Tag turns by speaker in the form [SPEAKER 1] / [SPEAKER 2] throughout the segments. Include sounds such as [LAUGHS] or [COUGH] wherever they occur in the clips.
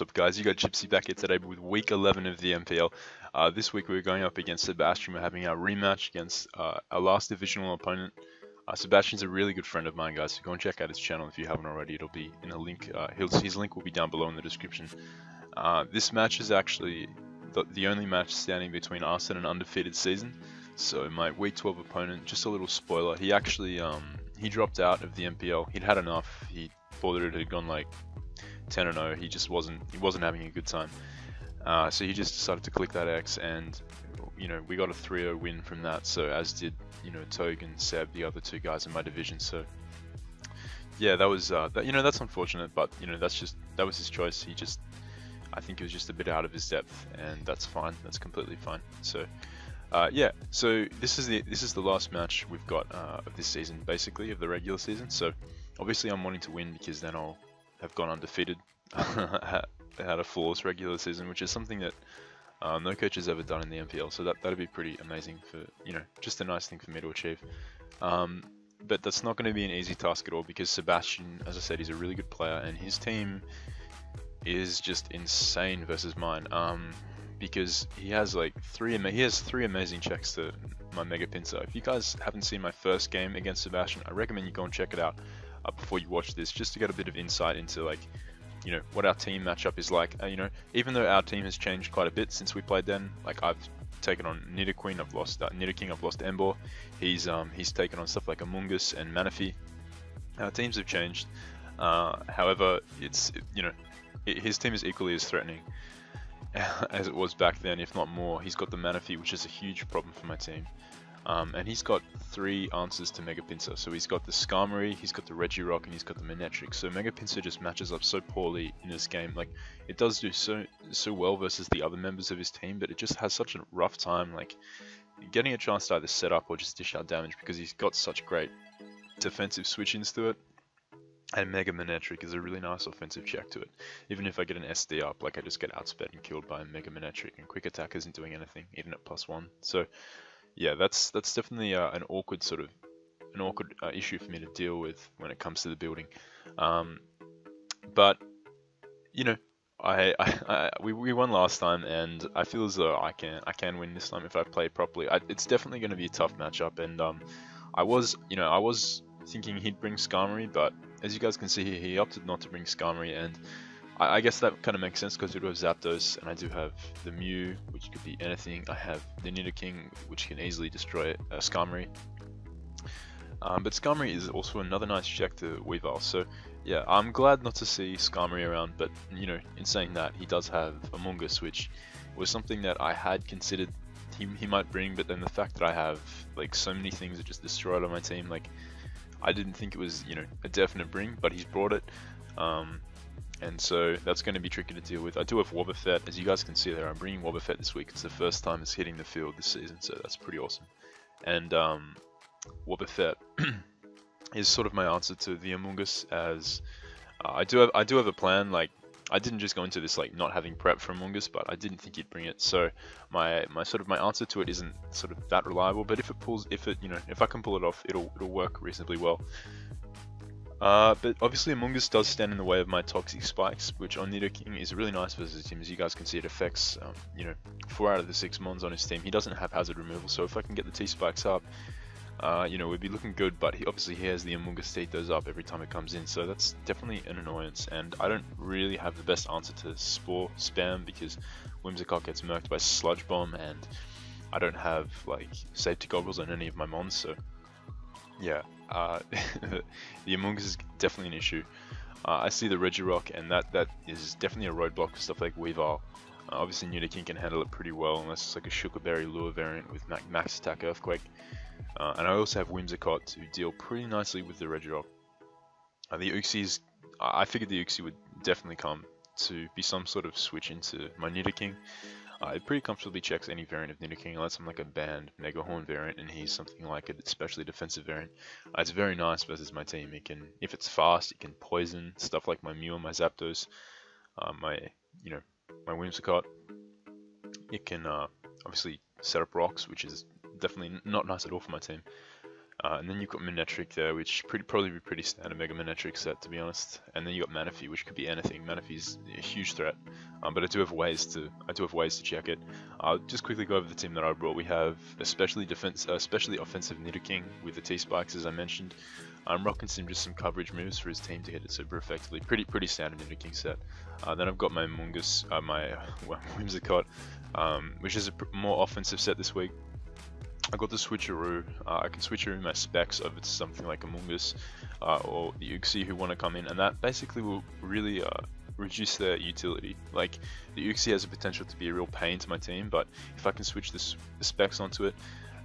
[SPEAKER 1] What's up, guys? You got Gypsy back here today with week 11 of the NPL. Uh, this week we're going up against Sebastian. We're having our rematch against uh, our last divisional opponent. Uh, Sebastian's a really good friend of mine, guys. So go and check out his channel if you haven't already. It'll be in a link. Uh, his, link will be down below in the description. Uh, this match is actually the, the, only match standing between us and an undefeated season. So my week 12 opponent, just a little spoiler, he actually um, he dropped out of the NPL. He'd had enough. He thought it had gone like 10 and 0. He just wasn't he wasn't having a good time. Uh, so he just decided to click that X, and you know we got a 3-0 win from that. So as did you know Tog and Seb, the other two guys in my division. So yeah, that was uh, that, you know that's unfortunate, but you know that's just that was his choice. He just I think he was just a bit out of his depth, and that's fine. That's completely fine. So. Uh, yeah, so this is the this is the last match we've got uh, of this season, basically of the regular season. So obviously I'm wanting to win because then I'll have gone undefeated, had a flawless regular season, which is something that uh, no coach has ever done in the NPL. So that that'd be pretty amazing for you know just a nice thing for me to achieve. Um, but that's not going to be an easy task at all because Sebastian, as I said, he's a really good player and his team is just insane versus mine. Um, because he has like three he has three amazing checks to my Mega Pinsir. If you guys haven't seen my first game against Sebastian, I recommend you go and check it out uh, before you watch this, just to get a bit of insight into like, you know, what our team matchup is like. Uh, you know, even though our team has changed quite a bit since we played then, like I've taken on Nidoqueen, I've lost uh, Nidoking, I've lost Emboar. He's um he's taken on stuff like Amoonguss and Manaphy. Our teams have changed. Uh, however, it's you know, it, his team is equally as threatening [LAUGHS] as it was back then, if not more. He's got the Manaphy, which is a huge problem for my team. Um, and he's got three answers to Mega Pinsir. So he's got the Skarmory, he's got the Regirock, and he's got the Manectric. So Mega Pinsir just matches up so poorly in this game. Like it does do so so well versus the other members of his team, but it just has such a rough time. Like getting a chance to either set up or just dish out damage because he's got such great defensive switch-ins to it. And Mega Manectric is a really nice offensive check to it. Even if I get an SD up, like I just get outsped and killed by a Mega Manectric, and Quick Attack isn't doing anything, even at plus one. So yeah, that's that's definitely uh, an awkward sort of an awkward uh, issue for me to deal with when it comes to the building. Um, but you know, I, I, I, we, we won last time, and I feel as though I can I can win this time if I play properly. I, it's definitely going to be a tough matchup, and um, I was you know I was thinking he'd bring Skarmory, but as you guys can see here, he opted not to bring Skarmory, and I, I guess that kind of makes sense because we do have Zapdos, and I do have the Mew, which could be anything. I have the Nidoking, which can easily destroy uh, Skarmory. Um, but Skarmory is also another nice check to Weavile, so yeah, I'm glad not to see Skarmory around, but you know, in saying that, he does have Amoonguss, which was something that I had considered he, he might bring, but then the fact that I have like so many things that just destroyed on my team, like I didn't think it was, you know, a definite bring, but he's brought it. Um, and so that's going to be tricky to deal with. I do have Wobbuffet, as you guys can see there, I'm bringing Wobbuffet this week. It's the first time it's hitting the field this season, so that's pretty awesome. And um, Wobbuffet [CLEARS THROAT] is sort of my answer to the Amoonguss, as uh, I do have I do have a plan. Like I didn't just go into this like not having prep for Amoonguss, but I didn't think he'd bring it. So my my sort of my answer to it isn't sort of that reliable. But if it pulls, if it you know if I can pull it off, it'll it'll work reasonably well. Uh, but obviously Amoonguss does stand in the way of my Toxic Spikes, which on Nidoking is a really nice versus him. As you guys can see, it affects, um, you know, 4 out of the 6 mons on his team. He doesn't have Hazard Removal, so if I can get the T-Spikes up, uh, you know, we'd be looking good, but he obviously he has the Amoonguss Teeth those up every time it comes in, so that's definitely an annoyance, and I don't really have the best answer to Spore Spam, because Whimsicott gets murked by Sludge Bomb, and I don't have, like, safety goggles on any of my mons, so yeah, uh, [LAUGHS] the Amoonguss is definitely an issue. Uh, I see the Regirock, and that that is definitely a roadblock for stuff like Weavile. Uh, obviously, Nidoking can handle it pretty well, unless it's like a Shuca Berry Lure variant with max attack Earthquake. Uh, and I also have Whimsicott to deal pretty nicely with the Regirock. Uh, the Uxies, I figured the Uxie would definitely come to be some sort of switch into my Nidoking. Uh, it pretty comfortably checks any variant of Nidoking unless I'm like a banned Megahorn variant and he's something like a especially defensive variant. Uh, it's very nice versus my team. It can, if it's fast, it can poison stuff like my Mew my Zapdos, uh, my, you know, my Whimsicott. It can uh, obviously set up rocks, which is definitely not nice at all for my team. Uh, and then you've got Manectric there, which pretty probably be pretty standard Mega Manectric set to be honest. And then you've got Manaphy, which could be anything. Manaphy's a huge threat, um, but I do have ways to I do have ways to check it. I'll just quickly go over the team that I brought. We have especially defense, uh, especially offensive Nidoking with the T spikes as I mentioned. I'm rocking some just some coverage moves for his team to hit it super effectively. Pretty pretty standard Nidoking set. Uh, then I've got my Mungus, uh, my [LAUGHS] well, Whimsicott, um, which is a more offensive set this week. I got the switcheroo. Uh, I can switcheroo my specs over to something like Amoonguss uh, or the Uxie who want to come in, and that basically will really uh, reduce their utility. Like the Uxie has a potential to be a real pain to my team, but if I can switch the, the specs onto it,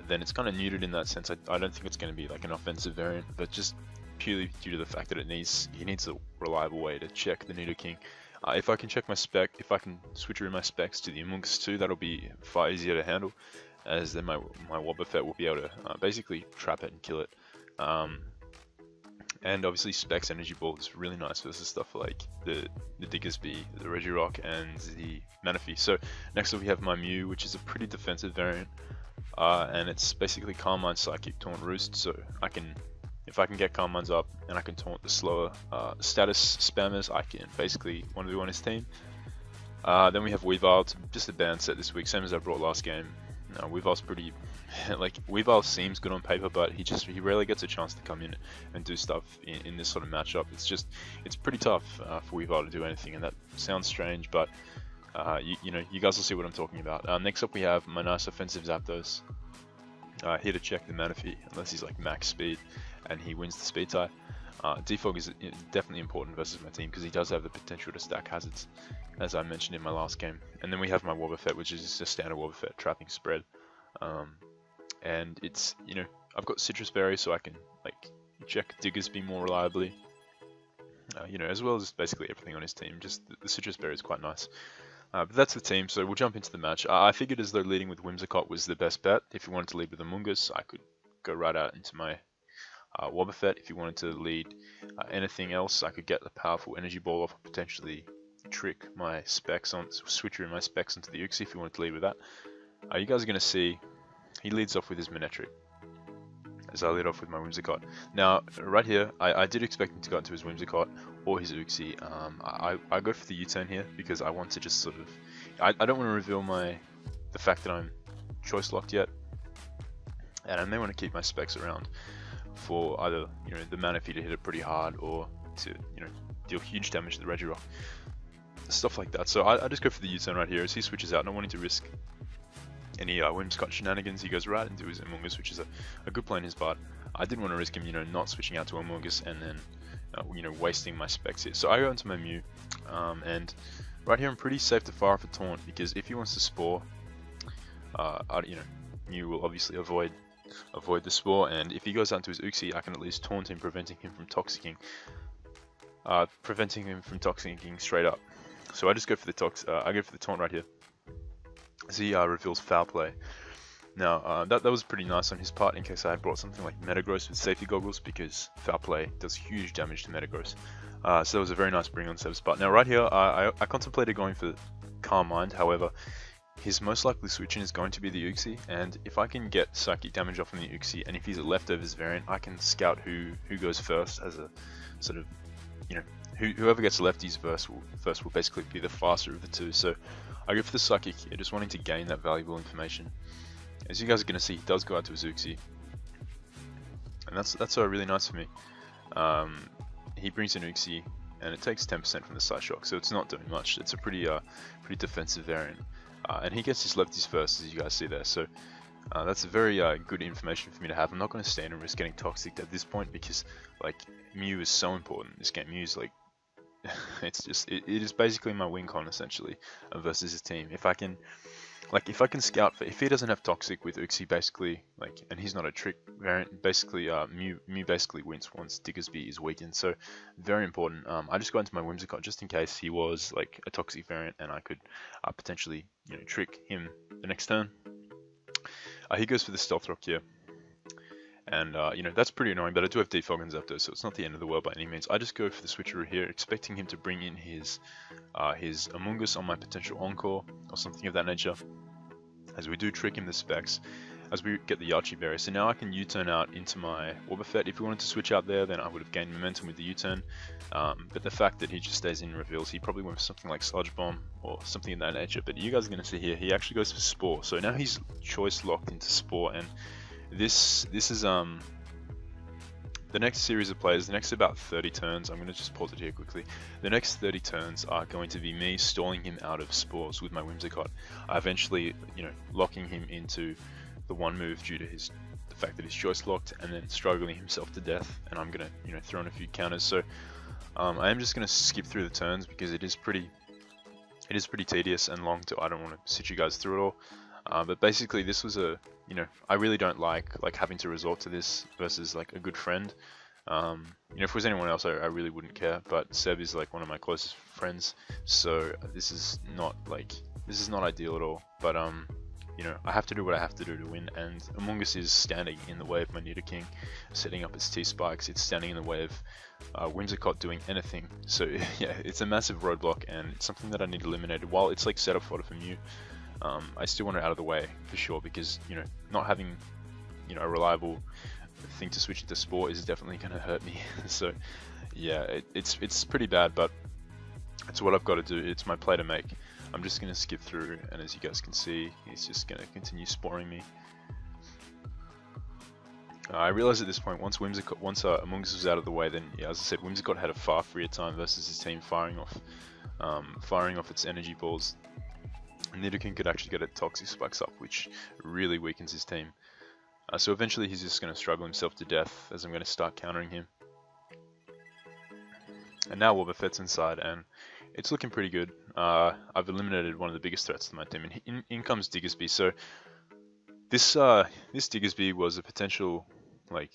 [SPEAKER 1] then it's kind of neutered in that sense. I, I don't think it's going to be like an offensive variant, but just purely due to the fact that it needs he needs a reliable way to check the Nidoking. Uh, if I can check my spec, if I can switch around my specs to the Amoonguss 2, that'll be far easier to handle as then my, my Wobbuffet will be able to uh, basically trap it and kill it. Um, and obviously Specs Energy Ball is really nice versus stuff like the, the Diggersby, the Regirock, and the Manaphy. So next up we have my Mew, which is a pretty defensive variant. Uh, and it's basically Calm Mind Psychic Taunt Roost, so I can, if I can get Calm Minds up and I can taunt the slower uh, status spammers, I can basically one v one his team. Uh, then we have Weavile, just a band set this week, same as I brought last game. No, Weavile's pretty, [LAUGHS] like, Weavile seems good on paper, but he just, he rarely gets a chance to come in and do stuff in, in this sort of matchup. It's just, it's pretty tough uh, for Weavile to do anything, and that sounds strange, but, uh, you, you, know, you guys will see what I'm talking about. Uh, next up we have my nice offensive Zapdos. Uh, here to check the Manaphy, unless he's like max speed, and he wins the speed tie. Uh, Defog is definitely important versus my team because he does have the potential to stack hazards, as I mentioned in my last game. And then we have my Wobbuffet, which is just a standard Wobbuffet trapping spread. Um, and it's, you know, I've got Sitrus Berry so I can like check Diggersby more reliably. Uh, you know, as well as basically everything on his team. Just the, the Sitrus Berry is quite nice. Uh, but that's the team, so we'll jump into the match. I figured as though leading with Whimsicott was the best bet. If you wanted to lead with Amoonguss, I could go right out into my uh, Wobbuffet. If you wanted to lead uh, anything else, I could get the powerful energy ball off, potentially trick my specs on, switch in my specs into the Uxie if you wanted to lead with that. Uh, you guys are going to see he leads off with his Manectric as I lead off with my Whimsicott. Now, right here, I, I did expect him to go into his Whimsicott or his Uxie. Um, I, I go for the U-turn here because I want to just sort of... I, I don't want to reveal my the fact that I'm choice locked yet. And I may want to keep my specs around for either you know the Manaphy to hit it pretty hard or to you know deal huge damage to the Regirock. Stuff like that. So I, I just go for the U-turn right here as he switches out, not wanting to risk any uh, Whimsicott shenanigans. He goes right into his Amoonguss, which is a, a good play in his part. I didn't want to risk him, you know, not switching out to Amoonguss and then, uh, you know, wasting my specs here. So I go into my Mew, um, and right here I'm pretty safe to fire for Taunt because if he wants to Spore, uh, I, you know, Mew will obviously avoid avoid the spore, and if he goes out to his Uxie, I can at least taunt him, preventing him from toxicking, uh, preventing him from toxicking straight up. So I just go for the tox. Uh, I go for the taunt right here. He uh, reveals foul play. Now uh, that that was pretty nice on his part. In case I had brought something like Metagross with safety goggles, because foul play does huge damage to Metagross. Uh, so that was a very nice bring on Seb's part. Now right here, I, I contemplated going for Calm Mind. However, his most likely switch in is going to be the Uxie, and if I can get psychic damage off on the Uxie, and if he's a leftovers variant, I can scout who who goes first as a sort of, you know, who, whoever gets lefties first will first will basically be the faster of the two. So I go for the psychic just wanting to gain that valuable information. As you guys are going to see, he does go out to his Uxie, and that's that's really nice for me. Um, he brings an Uxie, and it takes 10% from the Psyshock, so it's not doing much. It's a pretty uh, pretty defensive variant. Uh, and he gets his lefties first, as you guys see there. So uh, that's a very uh, good information for me to have. I'm not going to stand and risk getting toxic at this point because, like, Mew is so important. This game, Mew is like, [LAUGHS] it's just, it, it is basically my win con essentially uh, versus his team. If I can like if I can scout for if he doesn't have toxic with Uxie basically like and he's not a trick variant basically uh Mew Mew basically wins once Diggersby is weakened. So very important. Um I just got into my Whimsicott just in case he was like a toxic variant and I could uh, potentially you know trick him the next turn. Uh, he goes for the stealth rock here and uh, you know that's pretty annoying but I do have defog and Zapdos so it's not the end of the world by any means I just go for the switcheroo here expecting him to bring in his uh, his Amoonguss on my potential Encore or something of that nature as we do trick him the specs as we get the Yache Berry. So now I can U-turn out into my Wobbuffet. If we wanted to switch out there, then I would have gained momentum with the U-turn. Um, but the fact that he just stays in reveals, he probably went for something like Sludge Bomb or something in that nature. But you guys are going to see here, he actually goes for Spore. So now he's choice locked into Spore, and this this is um the next series of plays, the next about 30 turns, I'm going to just pause it here quickly. The next 30 turns are going to be me stalling him out of spores with my Whimsicott. Uh, eventually, you know, locking him into the one move due to his the fact that his choice locked, and then struggling himself to death. And I'm gonna, you know, throw in a few counters. So um, I am just gonna skip through the turns because it is pretty, it is pretty tedious and long. To I don't want to sit you guys through it all. Uh, but basically, this was a, you know, I really don't like like having to resort to this versus like a good friend. Um, you know, if it was anyone else, I, I, really wouldn't care. But Seb is like one of my closest friends, so this is not like this is not ideal at all. But um, you know, I have to do what I have to do to win, and Amoonguss is standing in the way of my Nidoking, setting up its T-Spikes, it's standing in the way of uh, Whimsicott doing anything. So [LAUGHS] yeah, it's a massive roadblock, and it's something that I need eliminated. While it's like setup fodder for Mew, um, I still want it out of the way for sure, because, you know, not having, you know, a reliable thing to switch into Spore is definitely going to hurt me. [LAUGHS] so yeah, it, it's, it's pretty bad, but it's what I've got to do. It's my play to make. I'm just going to skip through and as you guys can see he's just going to continue sporing me. Uh, I realized at this point once Whimsicott, once uh, was out of the way then yeah, as I said Whimsicott had a far freer time versus his team firing off um, firing off its energy balls. Nidoking could actually get a Toxic Spikes up which really weakens his team. Uh, so eventually he's just going to struggle himself to death as I'm going to start countering him. And now Wobbuffet's inside and it's looking pretty good. Uh, I've eliminated one of the biggest threats to my team, and in, in comes Diggersby. So this uh, this Diggersby was a potential like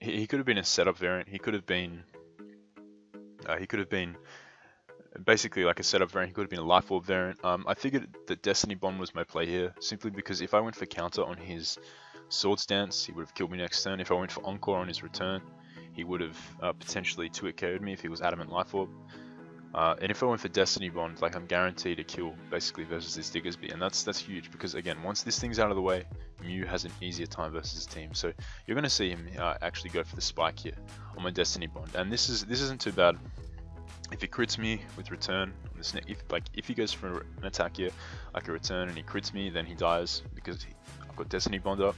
[SPEAKER 1] he, he could have been a setup variant. He could have been uh, he could have been basically like a setup variant. He could have been a life orb variant. Um, I figured that Destiny Bond was my play here simply because if I went for counter on his Swords Dance, he would have killed me next turn. If I went for Encore on his return, he would have uh, potentially 2-hit KO'd me if he was Adamant Life Orb. Uh, and if I went for Destiny Bond, like I'm guaranteed a kill basically versus this Diggersby, and that's that's huge because again, once this thing's out of the way, Mew has an easier time versus his team. So you're going to see him uh, actually go for the spike here on my Destiny Bond, and this is this isn't too bad. If he crits me with return, on if like if he goes for an attack here, I can return, and he crits me, then he dies because he, I've got Destiny Bond up.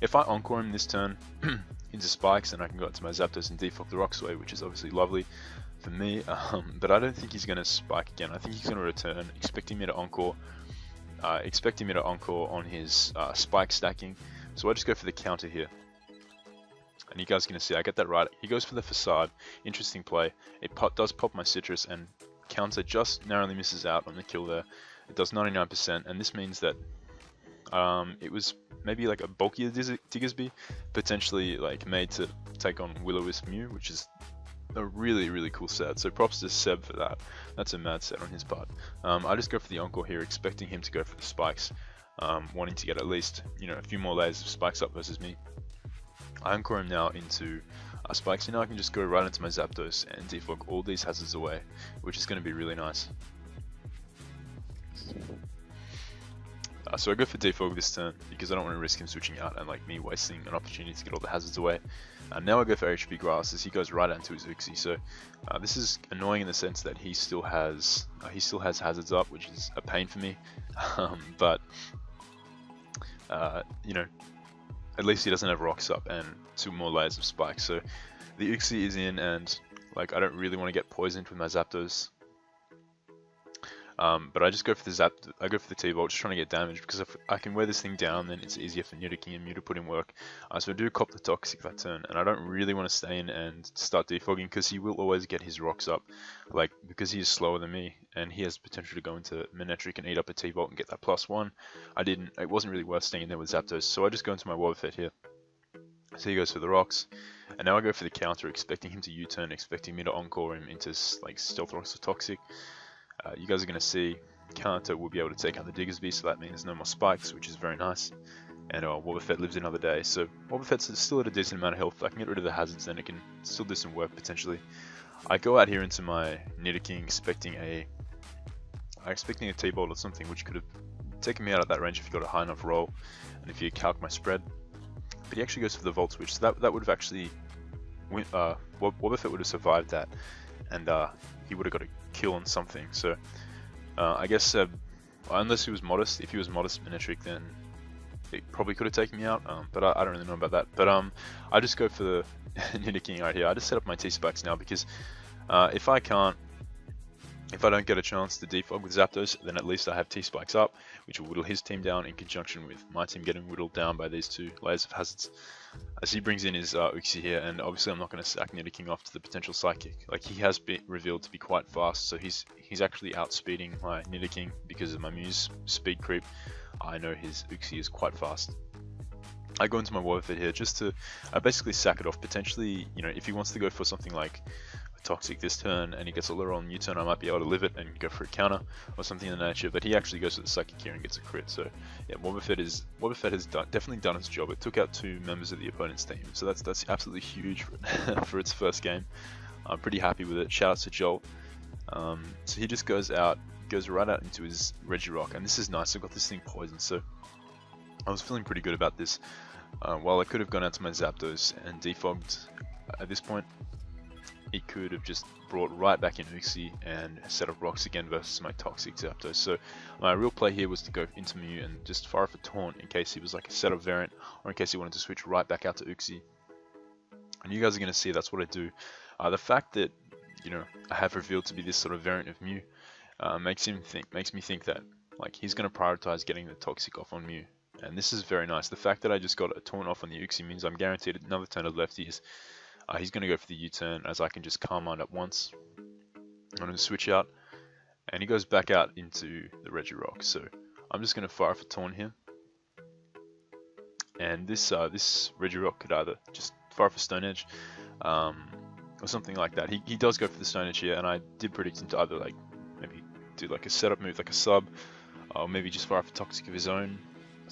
[SPEAKER 1] If I encore him this turn [CLEARS THROAT] into spikes, then I can go up to my Zapdos and defog the Rock Sway, which is obviously lovely for me, [LAUGHS] um, but I don't think he's going to spike again. I think he's going to return, expecting me to encore, uh, expecting me to encore on his uh, spike stacking. So I just go for the counter here. And you guys are going to see, I get that right. He goes for the facade. Interesting play. It pop, does pop my sitrus and counter just narrowly misses out on the kill there. It does 99% and this means that um, it was maybe like a bulkier Diggersby, potentially like made to take on Will-O-Wisp Mew, which is a really, really cool set. So props to Seb for that. That's a mad set on his part. Um, I just go for the Encore here, expecting him to go for the spikes, um, wanting to get at least you know a few more layers of spikes up versus me. I Encore him now into uh, spikes, and now I can just go right into my Zapdos and defog all these hazards away, which is going to be really nice. Uh, so I go for defog this turn because I don't want to risk him switching out and like me wasting an opportunity to get all the hazards away. Uh, now I go for HP Grass as he goes right into his Uxie. So uh, this is annoying in the sense that he still has uh, he still has hazards up, which is a pain for me. [LAUGHS] um, but uh, you know, at least he doesn't have rocks up and two more layers of spikes. So the Uxie is in, and like I don't really want to get poisoned with my Zapdos. Um, but I just go for the zap, I go for the T-Bolt, just trying to get damage, because if I can wear this thing down, then it's easier for Nidoking and Mew to put in work. Uh, so I do cop the Toxic that turn, and I don't really want to stay in and start defogging, because he will always get his rocks up, like, because he is slower than me, and he has potential to go into Manectric and eat up a T-Bolt and get that plus one. I didn't, it wasn't really worth staying there with Zapdos, so I just go into my Wobbuffet here. So he goes for the rocks, and now I go for the counter, expecting him to U-turn, expecting me to encore him into like Stealth Rocks or Toxic. Uh, you guys are going to see counter will be able to take out the Diggersby, so that means no more spikes, which is very nice. And uh, Wobbuffet lives another day, so Wobbuffet's still at a decent amount of health. I can get rid of the hazards, then it can still do some work potentially. I go out here into my Nidoking expecting a uh, expecting a T-Bolt or something, which could have taken me out at that range if he got a high enough roll, and if you calc my spread. But he actually goes for the Volt Switch, so that, that would have actually, uh, Wobbuffet would have survived that, and uh, he would have got a kill on something. So uh, I guess uh, unless he was modest, if he was modest Manectric, then it probably could have taken me out. Um, but I, I, don't really know about that. But um, I just go for the [LAUGHS] Nidoking right here. I just set up my T-Spikes now because uh, if I can't if I don't get a chance to defog with Zapdos, then at least I have T-Spikes up, which will whittle his team down in conjunction with my team getting whittled down by these two layers of hazards. As he brings in his uh, Uxie here, and obviously I'm not going to sack Nidoking off to the potential Psychic. Like, he has been revealed to be quite fast, so he's he's actually outspeeding my Nidoking because of my Mew's speed creep. I know his Uxie is quite fast. I go into my Wobbuffet here just to I basically sack it off. Potentially, you know, if he wants to go for something like Toxic this turn and he gets a lure on U-turn, I might be able to live it and go for a counter or something in the nature, but he actually goes for the Psychic here and gets a crit, so yeah, Wobbuffet, is, Wobbuffet has done, definitely done its job. It took out two members of the opponent's team, so that's that's absolutely huge for, [LAUGHS] for its first game. I'm pretty happy with it. Shout out to Joel. Um, so he just goes out, goes right out into his Regirock, and this is nice. I've got this thing poisoned, so I was feeling pretty good about this. Uh, while I could have gone out to my Zapdos and defogged at this point, he could have just brought right back in Uxie and set up rocks again versus my Toxic Zapdos. So my real play here was to go into Mew and just fire for Taunt in case he was like a setup variant or in case he wanted to switch right back out to Uxie. And you guys are going to see that's what I do. Uh, the fact that, you know, I have revealed to be this sort of variant of Mew uh, makes him think, makes me think that like he's going to prioritize getting the Toxic off on Mew. And this is very nice. The fact that I just got a Taunt off on the Uxie means I'm guaranteed another turn of lefties uh, he's going to go for the U-turn as I can just calm mind up once. I'm going to switch out and he goes back out into the Regirock. So I'm just going to fire for Taunt here. And this uh, this Regirock could either just fire for Stone Edge um, or something like that. He, he does go for the Stone Edge here and I did predict him to either like maybe do like a setup move like a sub or maybe just fire for Toxic of his own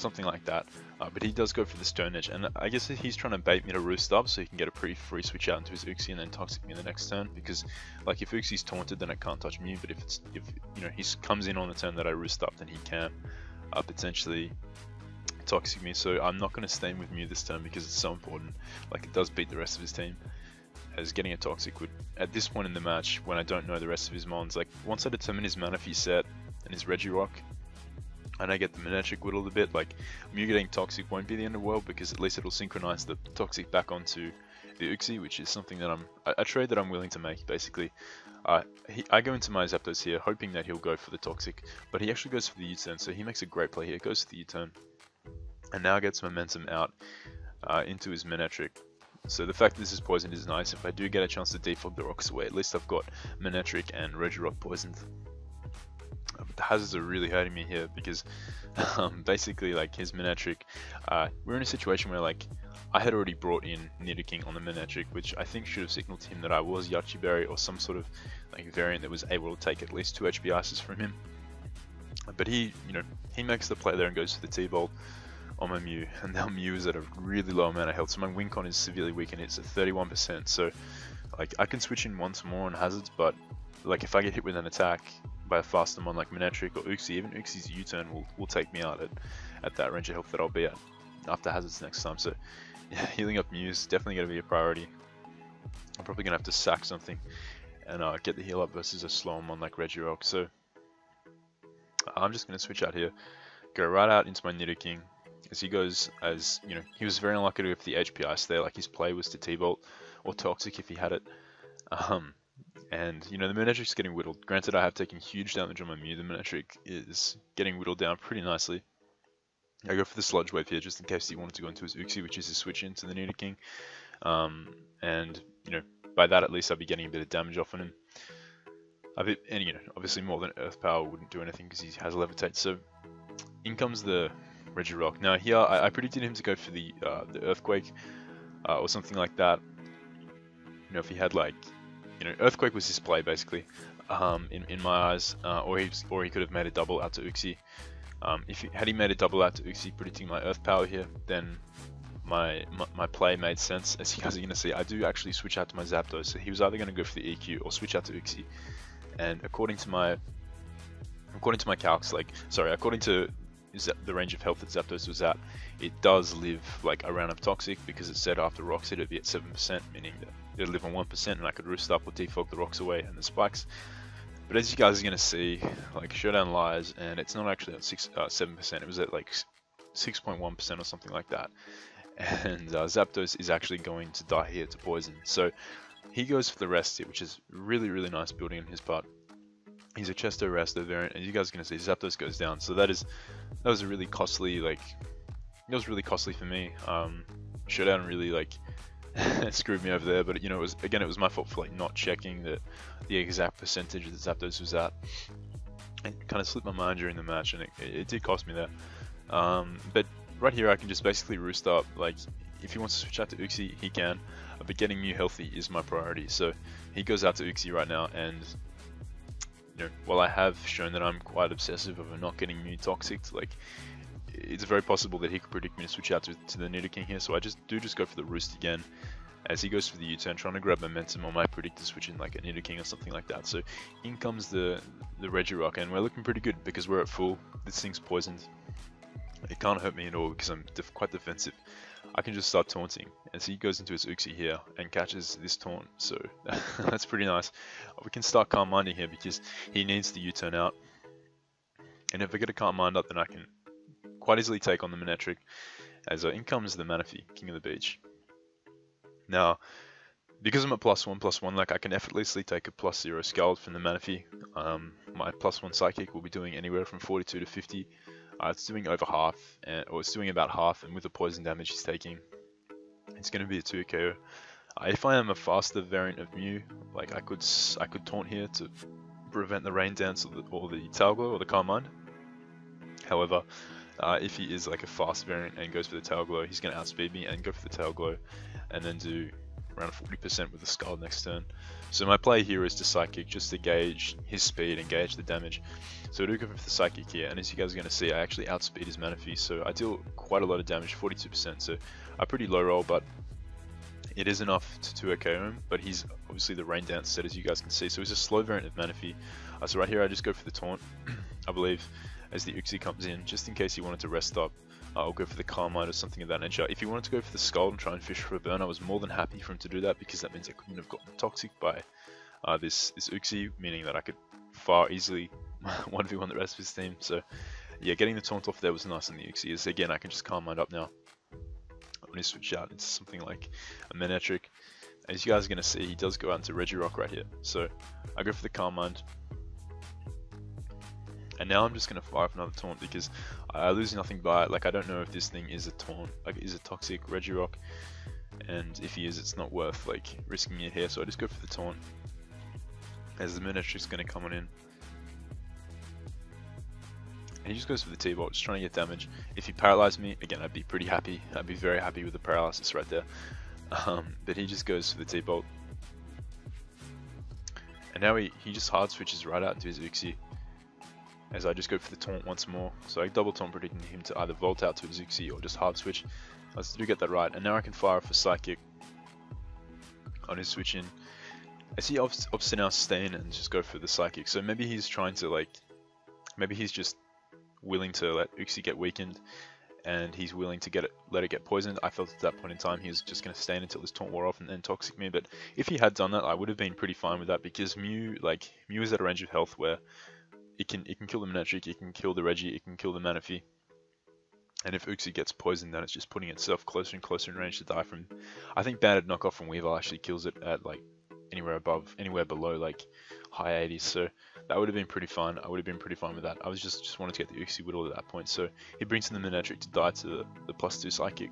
[SPEAKER 1] something like that. Uh, but he does go for the Stone Edge, and I guess he's trying to bait me to Roost up so he can get a pretty free switch out into his Uxie and then Toxic me in the next turn. Because, like, if Uxie's taunted, then it can't touch me. But if it's if you know he comes in on the turn that I Roost up, then he can uh, potentially Toxic me. So I'm not going to stay with Mew this turn because it's so important. Like, it does beat the rest of his team. As getting a Toxic would, at this point in the match, when I don't know the rest of his mons, like, once I determine his Manaphy set and his Regirock, and I get the Manectric whittled a bit, like Mew getting Toxic won't be the end of the world because at least it'll synchronize the Toxic back onto the Uxie, which is something that I'm, a, a trade that I'm willing to make basically. Uh, he, I go into my Zapdos here hoping that he'll go for the Toxic, but he actually goes for the U-turn, so he makes a great play here, goes for the U-turn, and now gets momentum out uh, into his Manectric. So the fact that this is poisoned is nice. If I do get a chance to defog the rocks away, at least I've got Manectric and Regirock poisoned hazards are really hurting me here because [LAUGHS] um, basically like his Manectric, uh, we're in a situation where like I had already brought in Nidoking on the Manectric, which I think should have signaled to him that I was Yache Berry or some sort of like variant that was able to take at least two HP ices from him. But he, you know, he makes the play there and goes for the T-Bolt on my Mew, and now Mew is at a really low amount of health, so my Wincon is severely weakened, it's at 31%, so like I can switch in once more on hazards, but like if I get hit with an attack, by a faster mon like Manectric or Uxie, even Uxie's U-turn will, will take me out at, at that range of health that I'll be at after hazards next time. So [LAUGHS] yeah, healing up Mew's definitely going to be a priority. I'm probably going to have to sack something and uh, get the heal up versus a slow mon like Regirock. So I'm just going to switch out here, go right out into my Nidoking as he goes as, you know, he was very unlucky with the HP ice there, like his play was to T-Bolt or Toxic if he had it. Um, and, you know, the Manectric's getting whittled. Granted, I have taken huge damage on my Mew. The Manectric is getting whittled down pretty nicely. I go for the Sludge Wave here, just in case he wanted to go into his Uxie, which is his switch into the Nidoking. Um, and, you know, by that at least I'll be getting a bit of damage off on him. A bit, and, you know, obviously more than Earth Power wouldn't do anything because he has Levitate. So, in comes the Regirock. Now here, I, I predicted him to go for the, uh, the Earthquake, uh, or something like that. You know, if he had like you know, Earthquake was his play basically, um, in, in my eyes, uh, or he or he could have made a double out to Uxie. Um, if he, had he made a double out to Uxie, predicting my Earth Power here, then my, my, my play made sense. As you guys are gonna see, I do actually switch out to my Zapdos, so he was either gonna go for the EQ or switch out to Uxie. And according to my according to my calcs, like sorry, according to the range of health that Zapdos was at, it does live like around of toxic because it said after rocks it'd be at 7%, meaning that it'd live on 1% and I could roost up or defog the rocks away and the spikes. But as you guys are going to see, like Showdown lies and it's not actually at 6, uh, 7%, it was at like 6.1% or something like that. And uh, Zapdos is actually going to die here to poison. So he goes for the rest here, which is really, really nice building on his part. He's a Chesto Resto variant, and you guys are going to see Zapdos goes down. So that is that was a really costly, like, it was really costly for me. Um, Showdown really, like, [LAUGHS] screwed me over there, but, you know, it was, again, it was my fault for, like, not checking the, the exact percentage that Zapdos was at. It kind of slipped my mind during the match, and it, it did cost me there. Um, but right here, I can just basically roost up, like, if he wants to switch out to Uxie, he can, but getting Mew healthy is my priority. So he goes out to Uxie right now, and you know, while I have shown that I'm quite obsessive over not getting Mew toxic, like it's very possible that he could predict me to switch out to, to the Nidoking here, so I just do just go for the Roost again as he goes for the U-turn, trying to grab momentum, I might predict to switch in like a Nidoking or something like that. So in comes the, the Regirock, and we're looking pretty good because we're at full. This thing's poisoned. It can't hurt me at all because I'm def quite defensive. I can just start taunting. And so he goes into his Uxie here and catches this taunt. So [LAUGHS] that's pretty nice. We can start Calm Minding here because he needs the U-turn out. And if I get a Calm Mind up, then I can quite easily take on the Manectric. As uh, in comes the Manaphy, King of the Beach. Now, because I'm a plus one, plus one, like I can effortlessly take a plus zero Scald from the Manaphy. Um, my plus one Psychic will be doing anywhere from 42 to 50. Uh, it's doing over half, and, or it's doing about half, and with the poison damage he's taking, it's going to be a 2 KO. Uh, if I am a faster variant of Mew, like I could I could taunt here to prevent the Rain Dance or the, or the Tail Glow or the Calm Mind. However, uh, if he is like a fast variant and goes for the Tail Glow, he's going to outspeed me and go for the Tail Glow, and then do around 40% with the Scald next turn. So my play here is to Psychic just to gauge his speed and gauge the damage. So I do go for the Psychic here, and as you guys are going to see, I actually outspeed his Manaphy, so I deal quite a lot of damage, 42%, so a pretty low roll, but it is enough to 2 KO him, but he's obviously the Rain Dance set as you guys can see, so he's a slow variant of Manaphy. Uh, so right here I just go for the Taunt, [CLEARS THROAT] I believe, as the Uxie comes in, just in case he wanted to rest up. Uh, I'll go for the Calm Mind or something of that nature. If he wanted to go for the Scald and try and fish for a burn, I was more than happy for him to do that because that means I couldn't have gotten Toxic by uh, this, this Uxie, meaning that I could far easily [LAUGHS] 1v1 the rest of his team. So yeah, getting the taunt off there was nice in the Uxie. Is again, I can just calm mind up now. When he switch out into something like a Manectric. As you guys are going to see, he does go out into Regirock right here. So I go for the Calm Mind. And now I'm just going to fire off another taunt because I lose nothing by it. Like I don't know if this thing is a taunt, like is a toxic Regirock. And if he is, it's not worth like risking it here. So I just go for the taunt. As the Manectric's going to come on in. And he just goes for the T-Bolt, just trying to get damage. If he paralyzed me, again, I'd be pretty happy. I'd be very happy with the paralysis right there. [LAUGHS] Um, but he just goes for the T-Bolt. And now he, he just hard switches right out into his Uxie. As I just go for the taunt once more. So I double taunt predicting him to either volt out to Uxie or just hard switch. I do get that right. And now I can fire off a Psychic on his switch in. I see opts now staying and just go for the Psychic. So maybe he's trying to like, maybe he's just willing to let Uxie get weakened and he's willing to get it, let it get poisoned. I felt at that point in time he was just going to stand until his taunt wore off and then toxic me. But if he had done that, I would have been pretty fine with that because Mew, like Mew, is at a range of health where it can it can kill the Manectric, it can kill the Reggie, it can kill the Manaphy. And if Uxie gets poisoned, then it's just putting itself closer and closer in range to die from. I think Banded Knockoff from Weavile actually kills it at like anywhere above, anywhere below like high 80s. So that would have been pretty fun. I would have been pretty fine with that. I was just just wanted to get the Uxie Whittle at that point. So he brings in the Manectric to die to the, the plus two Psychic.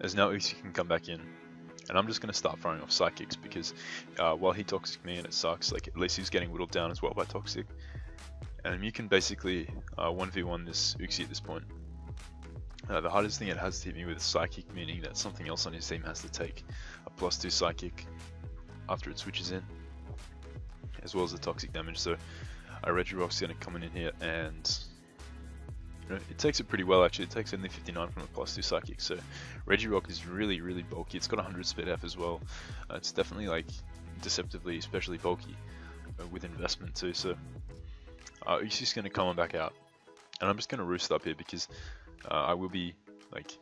[SPEAKER 1] As now Uxie can come back in. And I'm just going to start firing off Psychics because uh, while he Toxic me and it sucks, like at least he's getting whittled down as well by Toxic. And you can basically uh, 1v1 this Uxie at this point. Uh, the hardest thing it has to hit me with Psychic, meaning that something else on his team has to take a plus 2 Psychic after it switches in, as well as the toxic damage. So a Regirock's going to come in here and it takes it pretty well actually. It takes only 59 from a plus 2 psychic. So Regirock is really, really bulky. It's got 100 speed F as well. Uh, it's definitely like deceptively, especially bulky uh, with investment too. So uh, Uxie's going to come on back out. And I'm just going to roost up here because uh, I will be like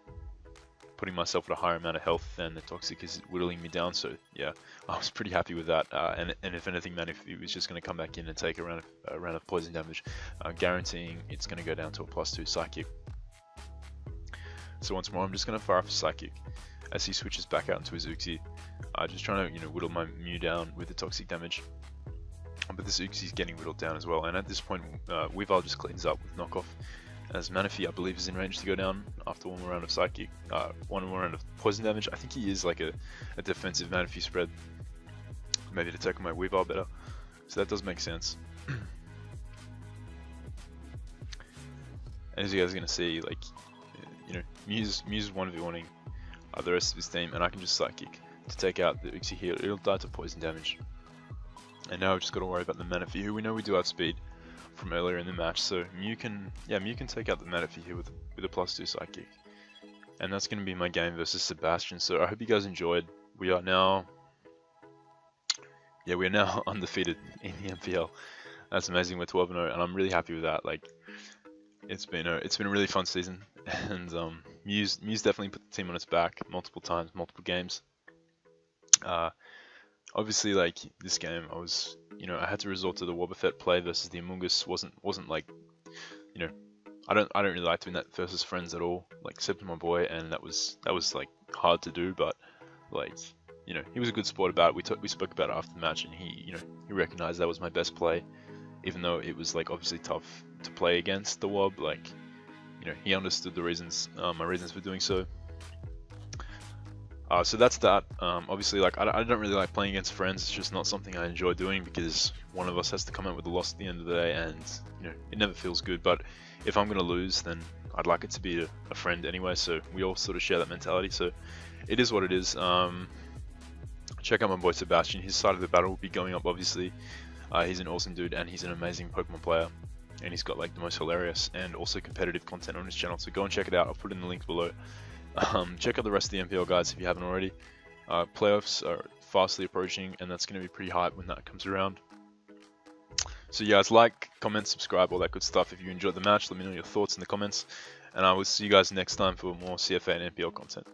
[SPEAKER 1] putting myself at a higher amount of health than the Toxic is whittling me down. So yeah, [LAUGHS] I was pretty happy with that. Uh, and, and if anything, man, if he was just going to come back in and take a round of, a round of poison damage, uh, guaranteeing it's going to go down to a plus two Psychic. So once more, I'm just going to fire off a Psychic as he switches back out into his Uxie. Uh, just trying to you know whittle my Mew down with the toxic damage. But this Uxie's getting whittled down as well, and at this point, uh, Weavile just cleans up with knockoff. As Manaphy, I believe, is in range to go down after one more round of Psychic, uh, one more round of Poison damage. I think he is like a, a defensive Manaphy spread. Maybe to tackle my Weavile better. So that does make sense. and as you guys are going to see, like, you know, Mew's, Mew's is 1v1ing uh, the rest of his team, and I can just Psychic to take out the Uxie here. It'll die to poison damage. And now we've just got to worry about the Manaphy, who we know we do have speed from earlier in the match. So Mew can, yeah, Mew can take out the Manaphy here with with a plus two Psychic. And that's going to be my game versus Sebastian. So I hope you guys enjoyed. We are now, yeah, we are now [LAUGHS] undefeated in the NPL. That's amazing. We're 12 0, and I'm really happy with that. Like, it's been a it's been a really fun season, [LAUGHS] and um, Mew's Mew's definitely put the team on its back multiple times, multiple games. Uh, obviously, like this game, I was you know I had to resort to the Wobbuffet play versus the Amoonguss. wasn't wasn't like you know I don't I don't really like doing that versus friends at all, like except for my boy, and that was that was like hard to do, but like you know he was a good sport about it. We we spoke about it after the match, and he you know he recognized that was my best play, even though it was like obviously tough to play against the Wob. Like you know, he understood the reasons, uh, my reasons for doing so. Uh, so that's that. Um, obviously, like I, I, don't really like playing against friends. It's just not something I enjoy doing because one of us has to come out with a loss at the end of the day, and you know it never feels good. But if I'm gonna lose, then I'd like it to be a, a friend anyway. So we all sort of share that mentality. So it is what it is. Um, check out my boy Sebastian. His side of the battle will be going up. Obviously, uh, he's an awesome dude and he's an amazing Pokemon player and he's got like the most hilarious and also competitive content on his channel. So go and check it out. I'll put it in the link below. Um, check out the rest of the NPL guys if you haven't already. Uh, playoffs are fastly approaching, and that's going to be pretty hype when that comes around. So yeah, guys, like, comment, subscribe, all that good stuff. If you enjoyed the match, let me know your thoughts in the comments, and I will see you guys next time for more CFA and NPL content.